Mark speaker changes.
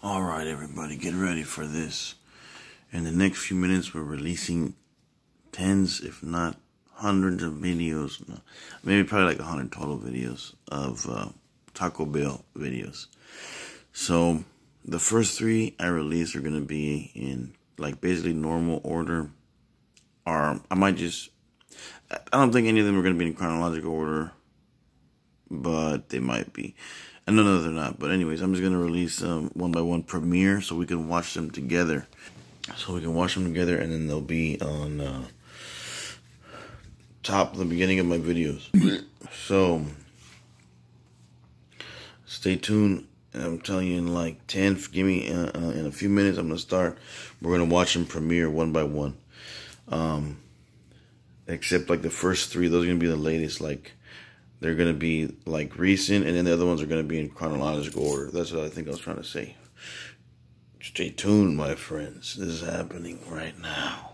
Speaker 1: All right, everybody, get ready for this. In the next few minutes, we're releasing tens, if not hundreds of videos, maybe probably like a hundred total videos of uh, Taco Bell videos. So the first three I release are gonna be in like basically normal order, or I might just. I don't think any of them are gonna be in chronological order, but they might be. And no, no, they're not. But anyways, I'm just gonna release um, one by one premiere so we can watch them together. So we can watch them together, and then they'll be on uh, top the beginning of my videos. so stay tuned. I'm telling you, in like ten, give me uh, uh, in a few minutes. I'm gonna start. We're gonna watch them premiere one by one. Um, except like the first three, those are gonna be the latest. Like they're going to be like recent, and then the other ones are going to be in chronological order. That's what I think I was trying to say. Stay tuned, my friends. This is happening right now.